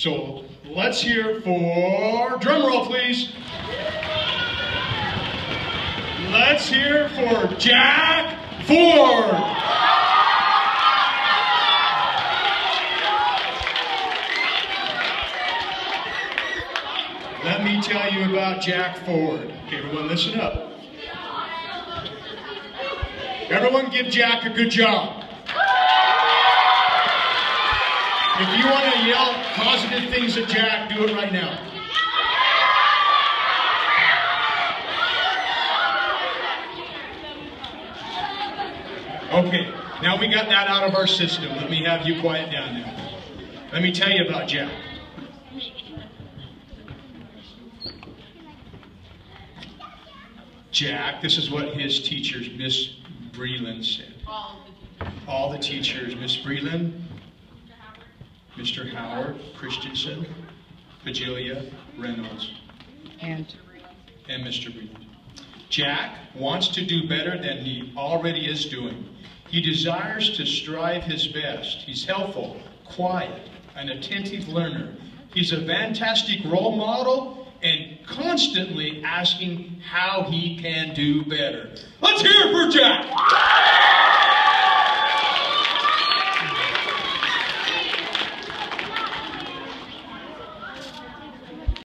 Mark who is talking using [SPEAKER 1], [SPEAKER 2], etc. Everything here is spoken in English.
[SPEAKER 1] So let's hear for drum roll, please. Let's hear for Jack Ford. Let me tell you about Jack Ford. Okay, everyone, listen up. Everyone, give Jack a good job. If you want to yell positive things at Jack, do it right now. Okay, now we got that out of our system. Let me have you quiet down now. Let me tell you about Jack. Jack, this is what his teachers, Miss Breland, said. All the teachers, Miss Breland, Mr. Howard, Christensen, Padilha, Reynolds,
[SPEAKER 2] And
[SPEAKER 1] and Mr. Breland. Jack wants to do better than he already is doing. He desires to strive his best. He's helpful, quiet, an attentive learner. He's a fantastic role model and constantly asking how he can do better. Let's hear it for Jack!